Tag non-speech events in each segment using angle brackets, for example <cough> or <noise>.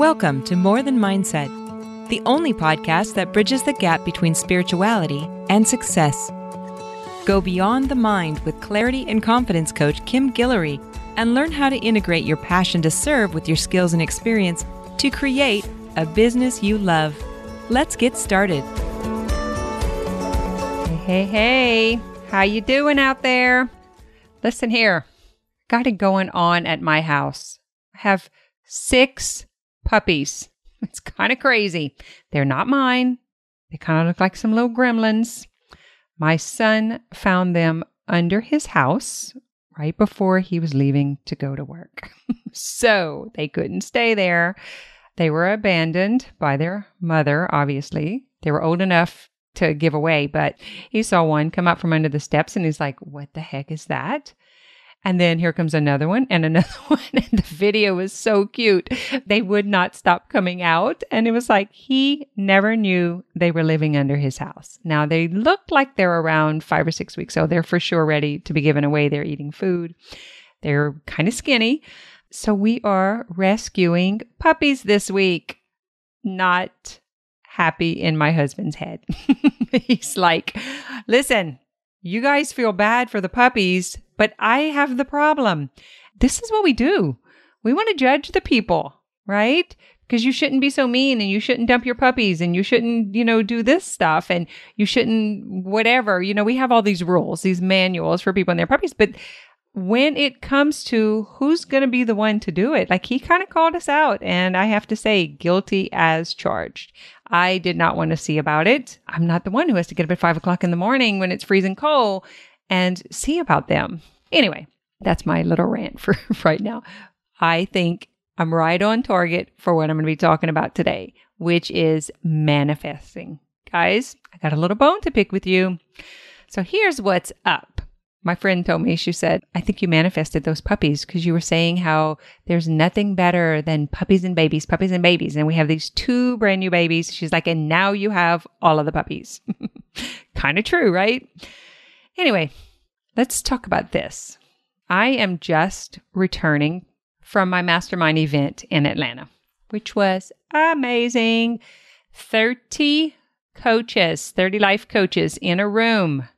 Welcome to More Than Mindset, the only podcast that bridges the gap between spirituality and success. Go beyond the mind with clarity and confidence coach Kim Guillory and learn how to integrate your passion to serve with your skills and experience to create a business you love. Let's get started. Hey, hey, how you doing out there? Listen here, got it going on at my house. I have six puppies. <laughs> It's kind of crazy. They're not mine. They kind of look like some little gremlins. My son found them under his house right before he was leaving to go to work. <laughs> so they couldn't stay there. They were abandoned by their mother, obviously. They were old enough to give away, but he saw one come up from under the steps and he's like, What the heck is that? And then here comes another one and another <laughs> one. And the video was so cute. They would not stop coming out. And it was like he never knew they were living under his house. Now they look like they're around five or six weeks old. They're for sure ready to be given away. They're eating food. They're kind of skinny. So we are rescuing puppies this week. Not happy in my husband's head. <laughs> He's like, listen, you guys feel bad for the puppies, but I have the problem. This is what we do. We want to judge the people, right? Because you shouldn't be so mean and you shouldn't dump your puppies and you shouldn't, you know, do this stuff and you shouldn't whatever. You know, we have all these rules, these manuals for people and their puppies, but when it comes to who's going to be the one to do it, like he kind of called us out. And I have to say, guilty as charged. I did not want to see about it. I'm not the one who has to get up at five o'clock in the morning when it's freezing cold and see about them. Anyway, that's my little rant for <laughs> right now. I think I'm right on target for what I'm going to be talking about today, which is manifesting. Guys, I got a little bone to pick with you. So here's what's up. My friend told me, she said, I think you manifested those puppies because you were saying how there's nothing better than puppies and babies, puppies and babies. And we have these two brand new babies. She's like, and now you have all of the puppies. <laughs> kind of true, right? Anyway, let's talk about this. I am just returning from my mastermind event in Atlanta, which was amazing. 30 coaches, 30 life coaches in a room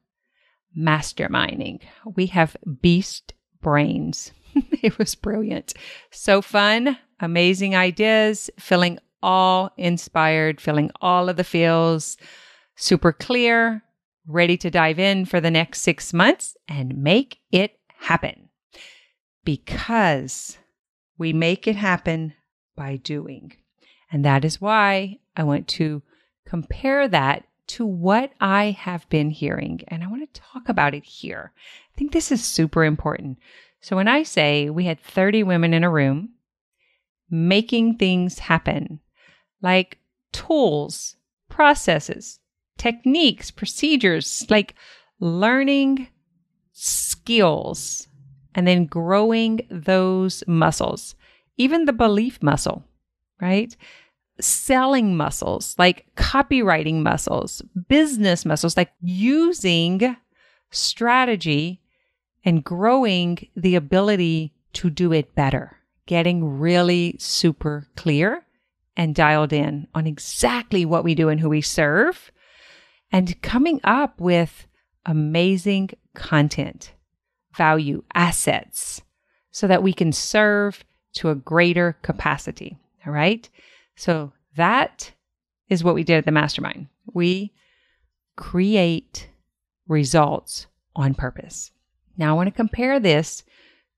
masterminding. We have beast brains. <laughs> it was brilliant. So fun, amazing ideas, feeling all inspired, feeling all of the feels, super clear, ready to dive in for the next six months and make it happen. Because we make it happen by doing. And that is why I want to compare that to what I have been hearing. And I want to talk about it here. I think this is super important. So, when I say we had 30 women in a room making things happen, like tools, processes, techniques, procedures, like learning skills and then growing those muscles, even the belief muscle, right? selling muscles, like copywriting muscles, business muscles, like using strategy and growing the ability to do it better, getting really super clear and dialed in on exactly what we do and who we serve, and coming up with amazing content, value, assets, so that we can serve to a greater capacity. All right. So that is what we did at the mastermind. We create results on purpose. Now, I want to compare this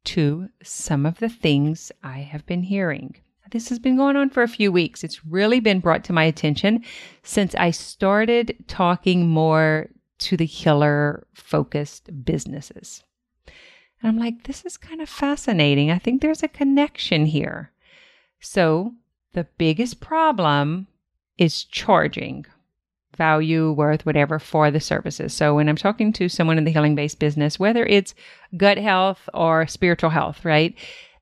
to some of the things I have been hearing. This has been going on for a few weeks. It's really been brought to my attention since I started talking more to the healer focused businesses. And I'm like, this is kind of fascinating. I think there's a connection here. So the biggest problem is charging value, worth, whatever for the services. So when I'm talking to someone in the healing based business, whether it's gut health or spiritual health, right?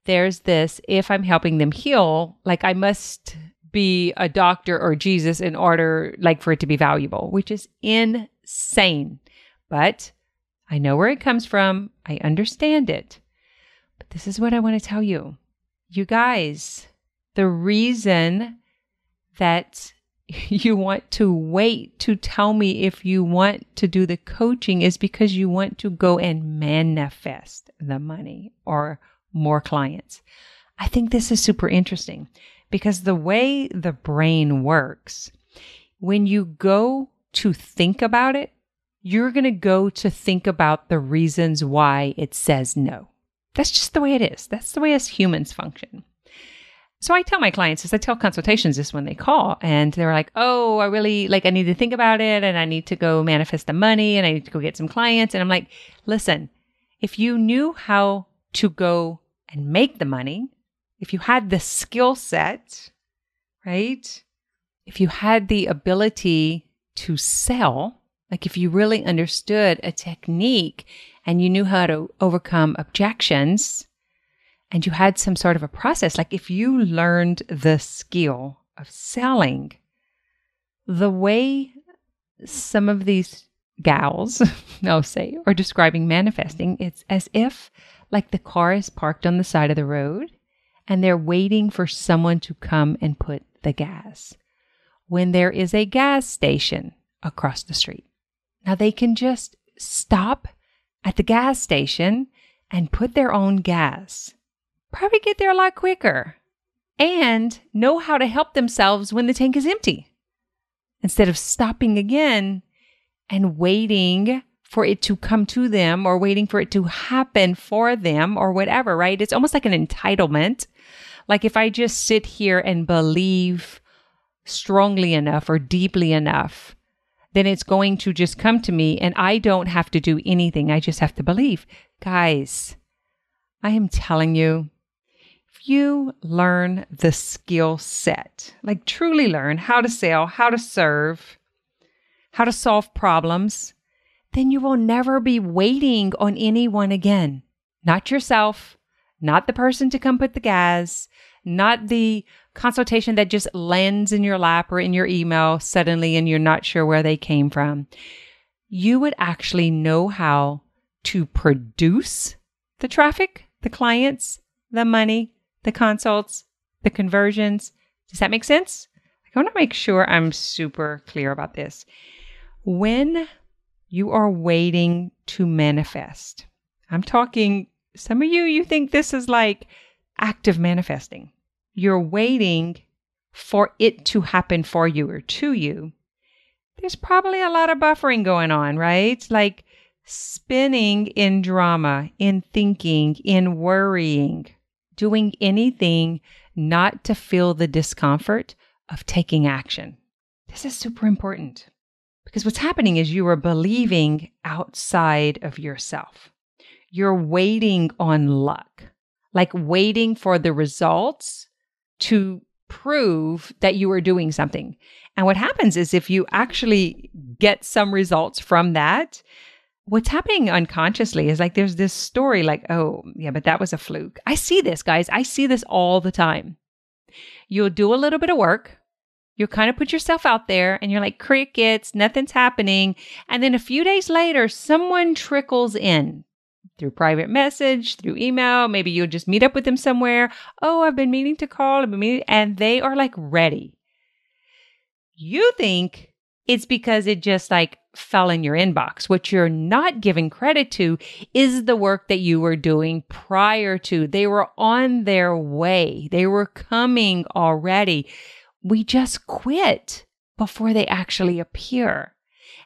There's this if I'm helping them heal, like I must be a doctor or Jesus in order like for it to be valuable, which is insane. But I know where it comes from. I understand it. But this is what I want to tell you. You guys, the reason that <laughs> you want to wait to tell me if you want to do the coaching is because you want to go and manifest the money or more clients. I think this is super interesting because the way the brain works, when you go to think about it, you're going to go to think about the reasons why it says no. That's just the way it is. That's the way us humans function. So I tell my clients this, I tell consultations this when they call and they're like, oh, I really like, I need to think about it and I need to go manifest the money and I need to go get some clients. And I'm like, listen, if you knew how to go and make the money, if you had the skill set, right? If you had the ability to sell, like if you really understood a technique and you knew how to overcome objections and you had some sort of a process, like if you learned the skill of selling, the way some of these gals, <laughs> I'll say, are describing manifesting, it's as if like the car is parked on the side of the road and they're waiting for someone to come and put the gas when there is a gas station across the street. Now they can just stop at the gas station and put their own gas. Probably get there a lot quicker and know how to help themselves when the tank is empty instead of stopping again and waiting for it to come to them or waiting for it to happen for them or whatever, right? It's almost like an entitlement. Like if I just sit here and believe strongly enough or deeply enough, then it's going to just come to me and I don't have to do anything. I just have to believe. Guys, I am telling you, if you learn the skill set, like truly learn how to sell, how to serve, how to solve problems, then you will never be waiting on anyone again. Not yourself, not the person to come put the gas, not the consultation that just lands in your lap or in your email suddenly and you're not sure where they came from. You would actually know how to produce the traffic, the clients, the money, the consults, the conversions. Does that make sense? I want to make sure I'm super clear about this. When you are waiting to manifest. I'm talking, some of you, you think this is like active manifesting. You're waiting for it to happen for you or to you. There's probably a lot of buffering going on, right? Like spinning in drama, in thinking, in worrying, doing anything not to feel the discomfort of taking action. This is super important. Because what's happening is you are believing outside of yourself. You're waiting on luck, like waiting for the results to prove that you are doing something. And what happens is if you actually get some results from that, what's happening unconsciously is like there's this story like, oh, yeah, but that was a fluke. I see this, guys. I see this all the time. You'll do a little bit of work, you kind of put yourself out there and you're like, crickets, nothing's happening. And then a few days later, someone trickles in through private message, through email. Maybe you'll just meet up with them somewhere. Oh, I've been meaning to call. I've been and they are like ready. You think it's because it just like fell in your inbox. What you're not giving credit to is the work that you were doing prior to. They were on their way. They were coming already. We just quit before they actually appear.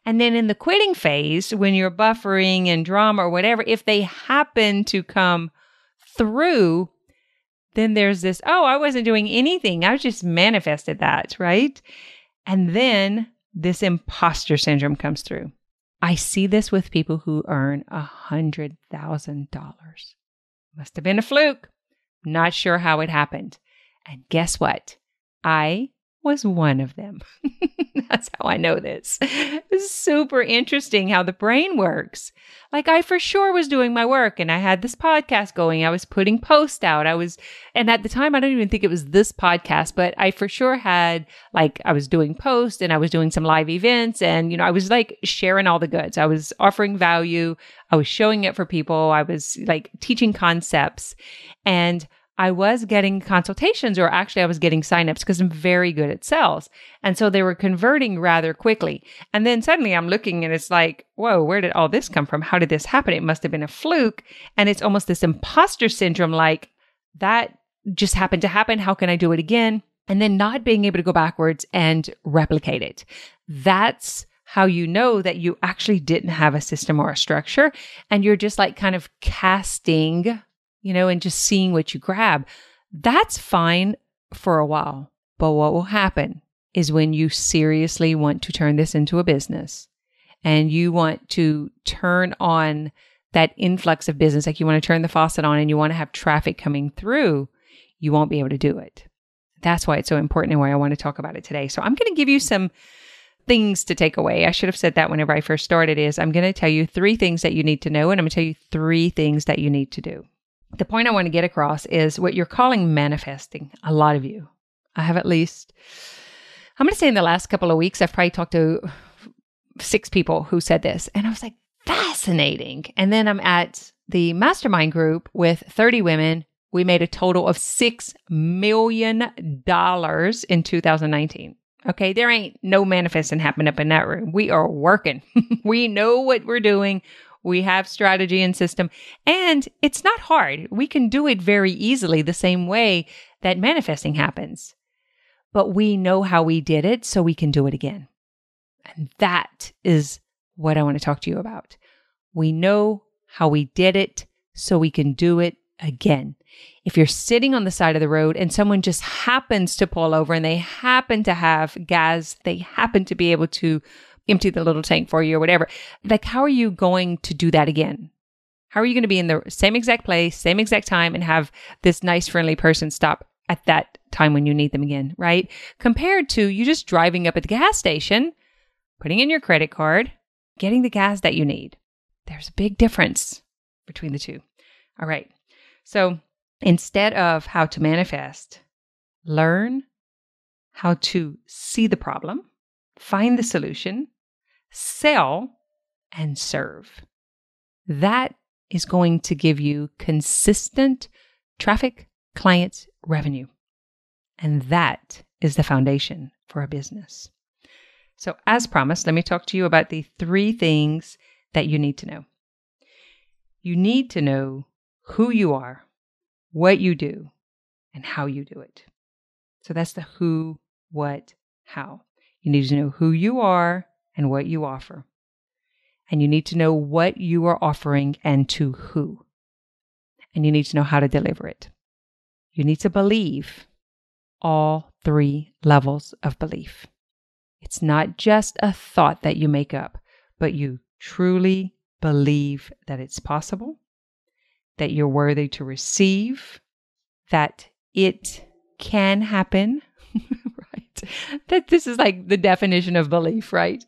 And then in the quitting phase, when you're buffering and drama or whatever, if they happen to come through, then there's this, oh, I wasn't doing anything. I just manifested that, right? And then this imposter syndrome comes through. I see this with people who earn a hundred thousand dollars. Must have been a fluke. Not sure how it happened. And guess what? I was one of them. <laughs> That's how I know this. It's super interesting how the brain works. Like I for sure was doing my work and I had this podcast going. I was putting posts out. I was, and at the time, I don't even think it was this podcast, but I for sure had like, I was doing posts and I was doing some live events and, you know, I was like sharing all the goods. I was offering value. I was showing it for people. I was like teaching concepts and I was getting consultations or actually I was getting signups because I'm very good at sales. And so they were converting rather quickly. And then suddenly I'm looking and it's like, whoa, where did all this come from? How did this happen? It must have been a fluke. And it's almost this imposter syndrome like that just happened to happen. How can I do it again? And then not being able to go backwards and replicate it. That's how you know that you actually didn't have a system or a structure and you're just like kind of casting you know, and just seeing what you grab. That's fine for a while. But what will happen is when you seriously want to turn this into a business and you want to turn on that influx of business, like you want to turn the faucet on and you want to have traffic coming through, you won't be able to do it. That's why it's so important and why I want to talk about it today. So I'm going to give you some things to take away. I should have said that whenever I first started is I'm going to tell you three things that you need to know and I'm going to tell you three things that you need to do the point I want to get across is what you're calling manifesting. A lot of you. I have at least, I'm going to say in the last couple of weeks, I've probably talked to six people who said this. And I was like, fascinating. And then I'm at the mastermind group with 30 women. We made a total of $6 million in 2019. Okay, there ain't no manifesting happening up in that room. We are working. <laughs> we know what we're doing. We have strategy and system, and it's not hard. We can do it very easily the same way that manifesting happens. But we know how we did it, so we can do it again. And that is what I want to talk to you about. We know how we did it, so we can do it again. If you're sitting on the side of the road and someone just happens to pull over and they happen to have gas, they happen to be able to empty the little tank for you or whatever. Like, how are you going to do that again? How are you going to be in the same exact place, same exact time, and have this nice, friendly person stop at that time when you need them again, right? Compared to you just driving up at the gas station, putting in your credit card, getting the gas that you need. There's a big difference between the two. All right. So instead of how to manifest, learn how to see the problem, find the solution, sell, and serve. That is going to give you consistent traffic, clients, revenue. And that is the foundation for a business. So, as promised, let me talk to you about the three things that you need to know. You need to know who you are, what you do, and how you do it. So, that's the who, what, how. You need to know who you are, and what you offer. And you need to know what you are offering and to who. And you need to know how to deliver it. You need to believe all three levels of belief. It's not just a thought that you make up, but you truly believe that it's possible, that you're worthy to receive, that it can happen, <laughs> that this is like the definition of belief, right?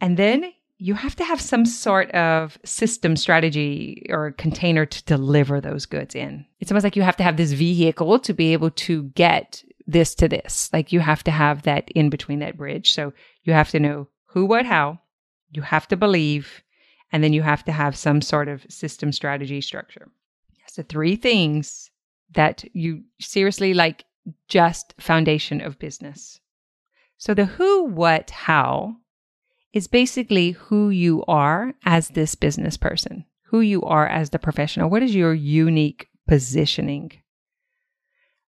And then you have to have some sort of system strategy or container to deliver those goods in. It's almost like you have to have this vehicle to be able to get this to this. Like you have to have that in between that bridge. So you have to know who, what, how. You have to believe. And then you have to have some sort of system strategy structure. So, three things that you seriously like just foundation of business. So the who, what, how is basically who you are as this business person, who you are as the professional. What is your unique positioning?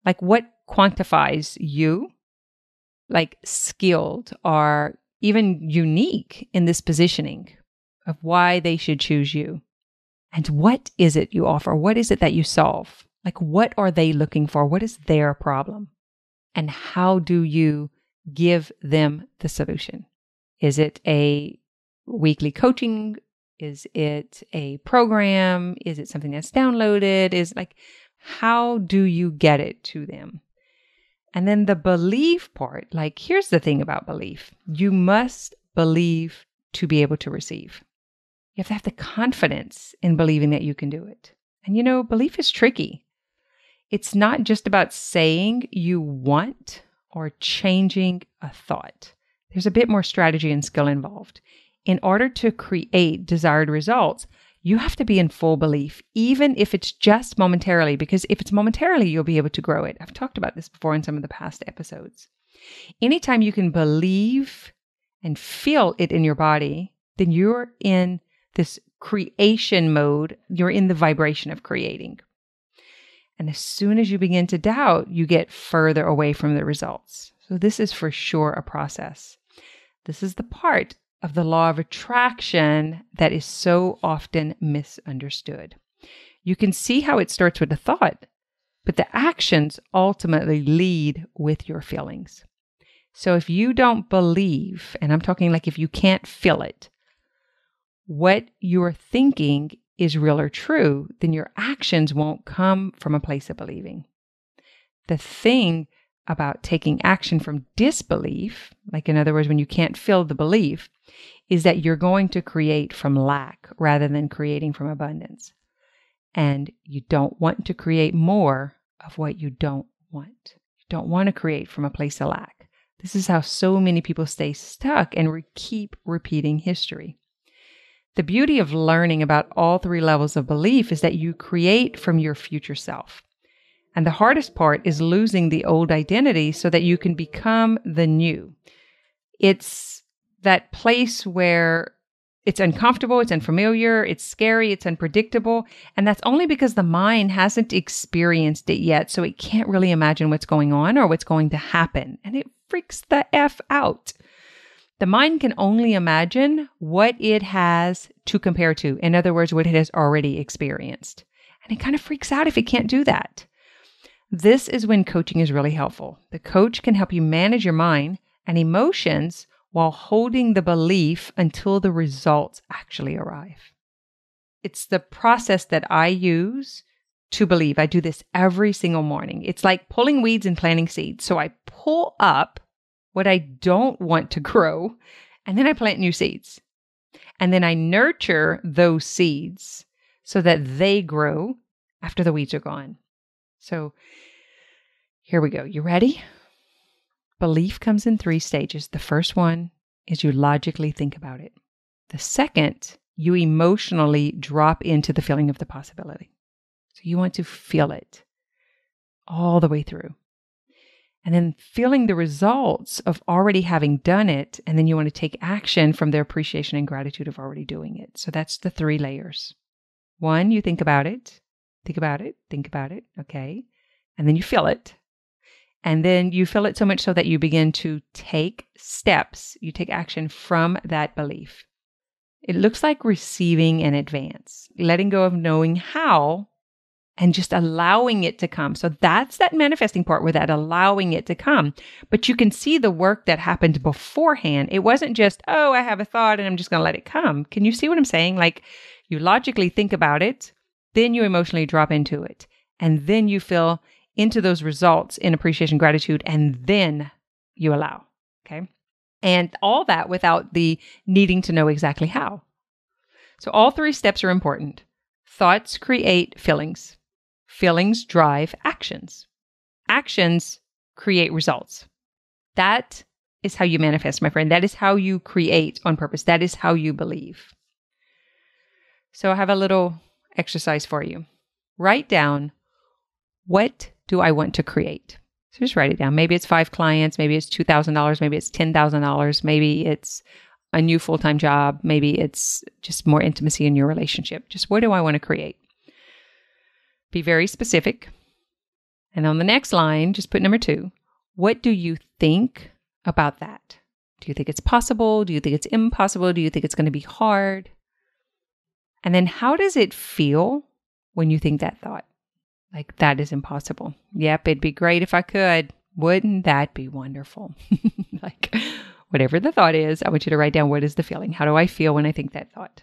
Like what quantifies you, like skilled or even unique in this positioning of why they should choose you? And what is it you offer? What is it that you solve? Like, what are they looking for? What is their problem? And how do you give them the solution? Is it a weekly coaching? Is it a program? Is it something that's downloaded? Is like, how do you get it to them? And then the belief part, like, here's the thing about belief you must believe to be able to receive. You have to have the confidence in believing that you can do it. And you know, belief is tricky it's not just about saying you want or changing a thought. There's a bit more strategy and skill involved. In order to create desired results, you have to be in full belief, even if it's just momentarily, because if it's momentarily, you'll be able to grow it. I've talked about this before in some of the past episodes. Anytime you can believe and feel it in your body, then you're in this creation mode. You're in the vibration of creating. And as soon as you begin to doubt, you get further away from the results. So, this is for sure a process. This is the part of the law of attraction that is so often misunderstood. You can see how it starts with a thought, but the actions ultimately lead with your feelings. So if you don't believe, and I'm talking like if you can't feel it, what you're thinking is real or true, then your actions won't come from a place of believing. The thing about taking action from disbelief, like in other words, when you can't feel the belief, is that you're going to create from lack rather than creating from abundance. And you don't want to create more of what you don't want. You don't want to create from a place of lack. This is how so many people stay stuck and re- keep repeating history. The beauty of learning about all three levels of belief is that you create from your future self. And the hardest part is losing the old identity so that you can become the new. It's that place where it's uncomfortable, it's unfamiliar, it's scary, it's unpredictable. And that's only because the mind hasn't experienced it yet. So it can't really imagine what's going on or what's going to happen. And it freaks the F out. The mind can only imagine what it has to compare to. In other words, what it has already experienced. And it kind of freaks out if it can't do that. This is when coaching is really helpful. The coach can help you manage your mind and emotions while holding the belief until the results actually arrive. It's the process that I use to believe. I do this every single morning. It's like pulling weeds and planting seeds. So I pull up what I don't want to <laughs> grow, and then I plant new seeds. And then I nurture those seeds so that they grow after the weeds are gone. So here we go. You ready? Belief comes in three stages. The first one is you logically think about it. The second, you emotionally drop into the feeling of the possibility. So you want to feel it all the way through and then feeling the results of already having done it. And then you want to take action from the appreciation and gratitude of already doing it. So that's the three layers. One, you think about it, think about it, think about it. Okay. And then you feel it. And then you feel it so much so that you begin to take steps, you take action from that belief. It looks like receiving in advance, letting go of knowing how and just allowing it to come. So that's that manifesting part where that allowing it to come. But you can see the work that happened beforehand. It wasn't just, oh, I have a thought and I'm just going to let it come. Can you see what I'm saying? Like you logically think about it, then you emotionally drop into it, and then you feel into those results in appreciation, gratitude, and then you allow. Okay. And all that without the needing to know exactly how. So all three steps are important. Thoughts create feelings. Feelings drive actions. Actions create results. That is how you manifest, my friend. That is how you create on purpose. That is how you believe. So I have a little exercise for you. Write down what do I want to create? So just write it down. Maybe it's five clients, maybe it's $2,000, maybe it's $10,000, maybe it's a new full time job, maybe it's just more intimacy in your relationship. Just what do I want to create? Be very specific. And on the next line, just put number two. What do you think about that? Do you think it's possible? Do you think it's impossible? Do you think it's going to be hard? And then how does it feel when you think that thought? Like, that is impossible. Yep, it'd be great if I could. Wouldn't that be wonderful? <laughs> like, whatever the thought is, I want you to write down what is the feeling? How do I feel when I think that thought?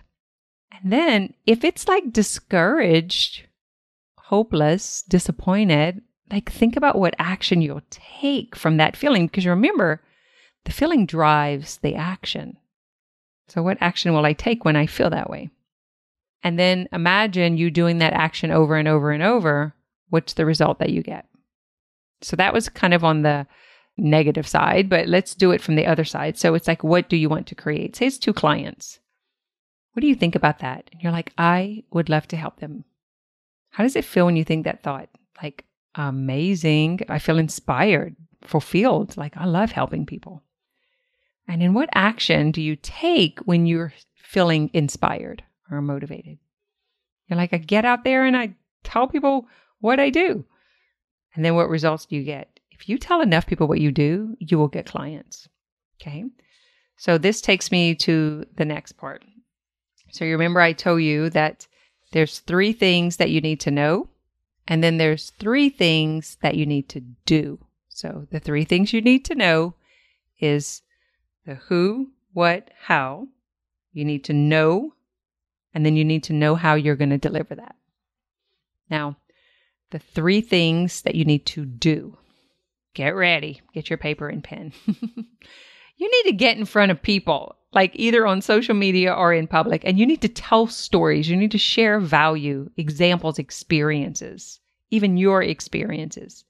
And then if it's like discouraged, hopeless, disappointed, like think about what action you'll take from that feeling because remember, the feeling drives the action. So, what action will I take when I feel that way? And then imagine you doing that action over and over and over. What's the result that you get? So, that was kind of on the negative side, but let's do it from the other side. So, it's like, what do you want to create? Say it's two clients. What do you think about that? And you're like, I would love to help them. How does it feel when you think that thought? Like, amazing. I feel inspired, fulfilled. Like, I love helping people. And in what action do you take when you're feeling inspired or motivated? You're like, I get out there and I tell people what I do. And then what results do you get? If you tell enough people what you do, you will get clients. Okay. So this takes me to the next part. So you remember I told you that there's three things that you need to know, and then there's three things that you need to do. So the three things you need to know is the who, what, how. You need to know, and then you need to know how you're going to deliver that. Now, the three things that you need to do. Get ready, get your paper and pen. <laughs> you need to get in front of people, like either on social media or in public, and you need to tell stories. You need to share value, examples, experiences, even your experiences.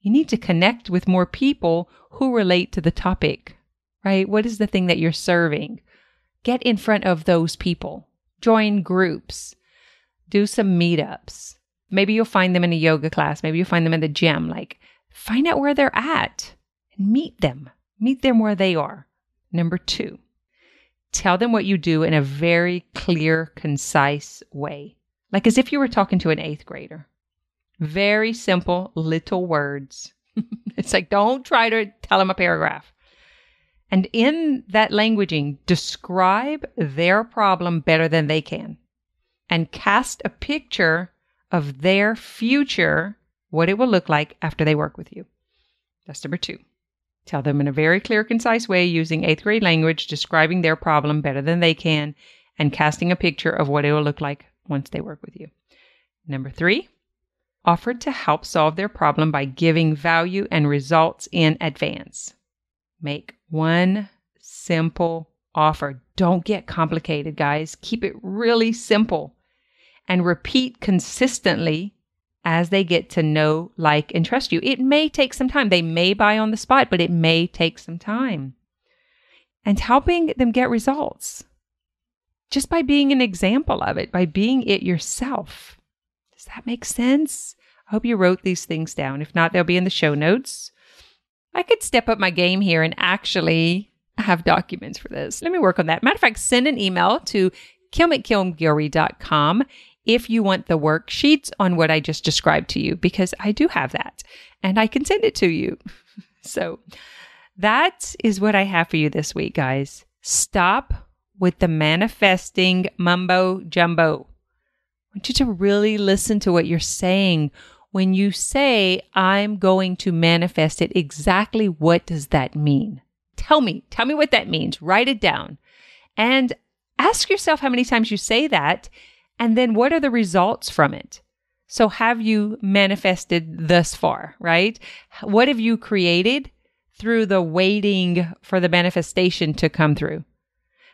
You need to connect with more people who relate to the topic, right? What is the thing that you're serving? Get in front of those people, join groups, do some meetups. Maybe you'll find them in a yoga class, maybe you'll find them in the gym. Like, find out where they're at and meet them Meet them where they are. Number two, tell them what you do in a very clear, concise way, like as if you were talking to an eighth grader. Very simple, little words. <laughs> it's like, don't try to tell them a paragraph. And in that languaging, describe their problem better than they can and cast a picture of their future, what it will look like after they work with you. That's number two. Tell them in a very clear, concise way using eighth grade language, describing their problem better than they can, and casting a picture of what it will look like once they work with you. Number three, offer to help solve their problem by giving value and results in advance. Make one simple offer. Don't get complicated, guys. Keep it really simple and repeat consistently as they get to know, like, and trust you. It may take some time. They may buy on the spot, but it may take some time. And helping them get results just by being an example of it, by being it yourself. Does that make sense? I hope you wrote these things down. If not, they'll be in the show notes. I could step up my game here and actually have documents for this. Let me work on that. Matter of fact, send an email to kimguillory.com if you want the worksheets on what I just described to you, because I do have that and I can send it to you. <laughs> so that is what I have for you this week, guys. Stop with the manifesting mumbo jumbo. I want you to really listen to what you're saying. When you say, I'm going to manifest it, exactly what does that mean? Tell me, tell me what that means. Write it down. And ask yourself how many times you say that and then what are the results from it? So, have you manifested thus far, right? What have you created through the waiting for the manifestation to come through?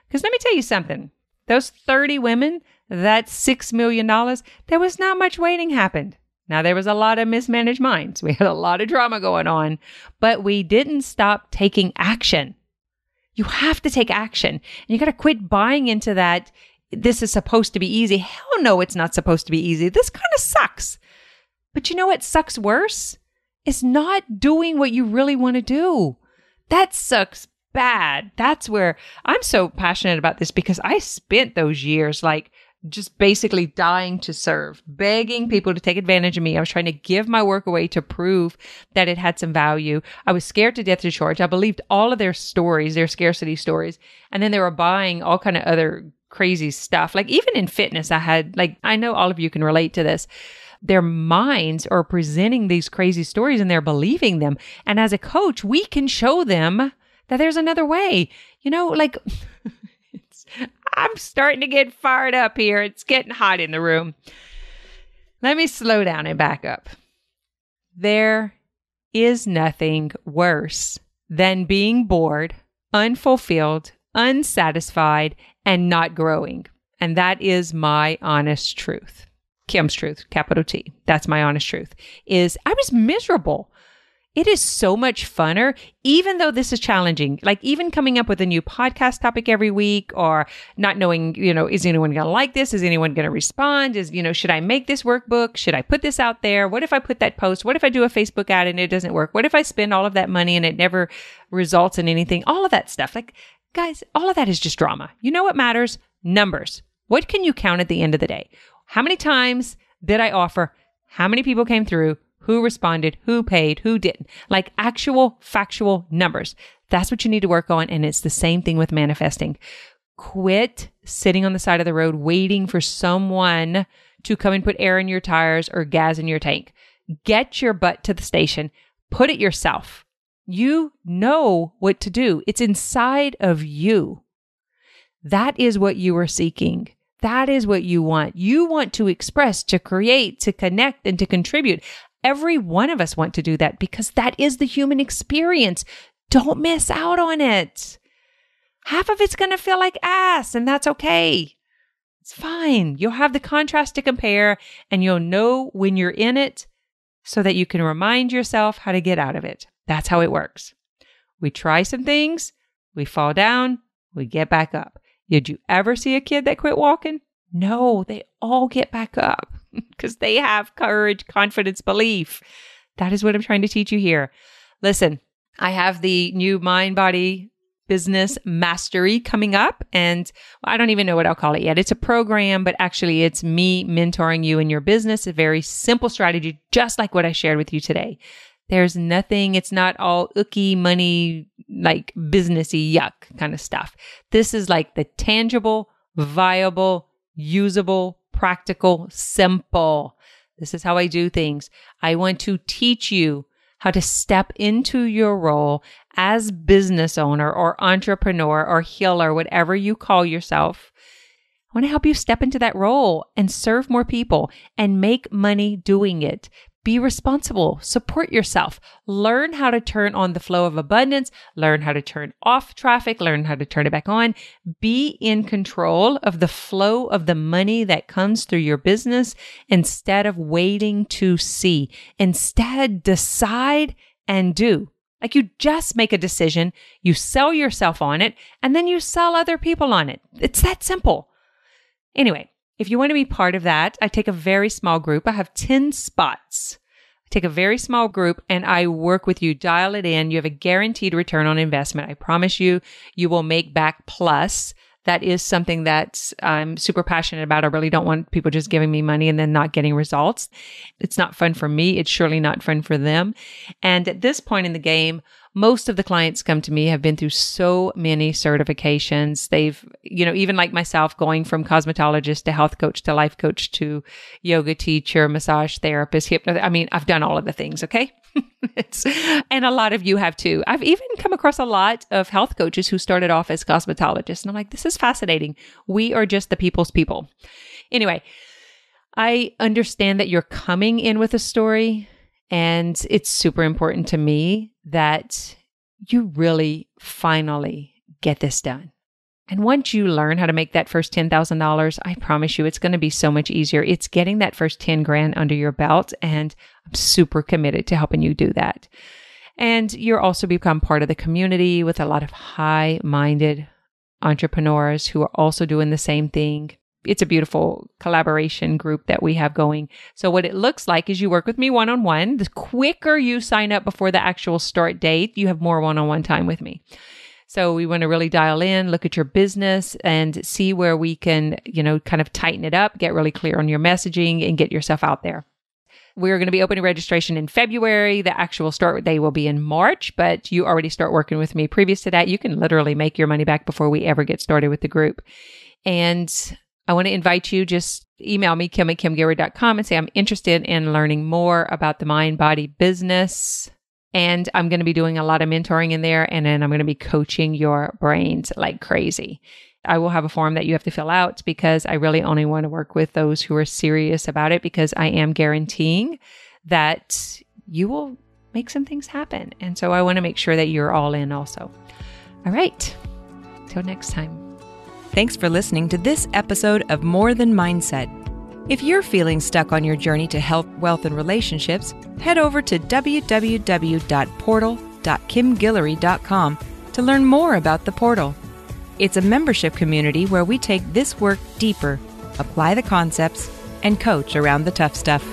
Because let me tell you something those 30 women, that's $6 million, there was not much waiting happened. Now, there was a lot of mismanaged minds. <laughs> We had a lot of drama going on, but we didn't stop taking action. You have to take action. And you got to quit buying into that this is supposed to be easy. Hell no, it's not supposed to be easy. This kind of sucks. But you know what sucks worse? It's not doing what you really want to do. That sucks bad. That's where I'm so passionate about this because I spent those years like just basically dying to serve, begging people to take advantage of me. I was trying to give my work away to prove that it had some value. I was scared to death to charge. I believed all of their stories, their scarcity stories. And then they were buying all kind of other crazy stuff. Like even in fitness, I had like I know all of you can relate to this. Their minds are presenting these crazy stories and they're believing them. And as a coach, we can show them that there's another way. You know, like <laughs> I'm starting to get fired up here. It's getting hot in the room. Let me slow down and back up. There is nothing worse than being bored, unfulfilled, unsatisfied, and not growing. And that is my honest truth. Kim's truth, capital T. That's my honest truth. Is I was miserable. it is so much funner, even though this is challenging. Like even coming up with a new podcast topic every week or not knowing, you know, is anyone going to like this? Is anyone going to respond? Is, you know, should I make this workbook? Should I put this out there? What if I put that post? What if I do a Facebook ad and it doesn't work? What if I spend all of that money and it never results in anything? All of that stuff. Like, guys, all of that is just drama. You know what matters? Numbers. What can you count at the end of the day? How many times did I offer? How many people came through? who responded, who paid, who didn't, like actual factual numbers. That's what you need to work on. And it's the same thing with manifesting. Quit sitting on the side of the road waiting for someone to come and put air in your tires or gas in your tank. Get your butt to the station, put it yourself. You know what to do, it's inside of you. That is what you are seeking. That is what you want. You want to express, to create, to connect, and to contribute. Every one of us want to do that because that is the human experience. Don't miss out on it. Half of it's going to feel like ass, and that's okay. It's fine. You'll have the contrast to compare, and you'll know when you're in it so that you can remind yourself how to get out of it. That's how it works. We try some things, we fall down, we get back up. Did you ever see a kid that quit walking? No, they all get back up <laughs> because they have courage, confidence, belief. That is what I'm trying to teach you here. Listen, I have the new mind body business mastery coming up and I don't even know what I'll call it yet. It's a program, but actually it's me mentoring you in your business, a very simple strategy just like what I shared with you today. There's nothing, it's not all ooky money, like businessy yuck kind of stuff. This is like the tangible, viable, usable, practical, simple. This is how I do things. I want to teach you how to step into your role as business owner or entrepreneur or healer, whatever you call yourself. I want to help you step into that role and serve more people and make money doing it. Be responsible, support yourself, learn how to turn on the flow of abundance, learn how to turn off traffic, learn how to turn it back on. Be in control of the flow of the money that comes through your business instead of waiting to see. Instead, decide and do. Like you just make a decision, you sell yourself on it, and then you sell other people on it. It's that simple. Anyway, if you want to be part of that, I take a very small group. I have 10 spots. I take a very small group and I work with you, dial it in. You have a guaranteed return on investment. I promise you, you will make back plus. That is something that I'm super passionate about. I really don't want people just giving me money and then not getting results. It's not fun for me. It's surely not fun for them. And at this point in the game, most of the clients come to me have been through so many certifications. They've, you know, even like myself, going from cosmetologist to health coach to life coach to yoga teacher, massage therapist, hypnotherapist. I mean, I've done all of the things. Okay. <laughs> and a lot of you have too. I've even come across a lot of health coaches who started off as cosmetologists. And I'm like, this is fascinating. We are just the people's people. Anyway, I understand that you're coming in with a story and it's super important to me that you really finally get this done. And once you learn how to make that first $10,000, I promise you it's going to be so much easier. It's getting that first 10 grand under your belt. And I'm super committed to helping you do that. And you're also become part of the community with a lot of high minded entrepreneurs who are also doing the same thing it's a beautiful collaboration group that we have going. So what it looks like is you work with me one on one. The quicker you sign up before the actual start date, you have more one on one time with me. So we want to really dial in, look at your business and see where we can, you know, kind of tighten it up, get really clear on your messaging and get yourself out there. We're going to be opening registration in February. The actual start date will be in March, but you already start working with me previous to that. You can literally make your money back before we ever get started with the group. And I want to invite you, just email me, kim at kimguillory.com and say, I'm interested in learning more about the mind body business. And I'm going to be doing a lot of mentoring in there. And then I'm going to be coaching your brains like crazy. I will have a form that you have to fill out because I really only want to work with those who are serious about it because I am guaranteeing that you will make some things happen. And so I want to make sure that you're all in also. All right. Till next time. Thanks for listening to this episode of More Than Mindset. If you're feeling stuck on your journey to health, wealth, and relationships, head over to www.portal.kimguillory.com to learn more about the portal. It's a membership community where we take this work deeper, apply the concepts, and coach around the tough stuff.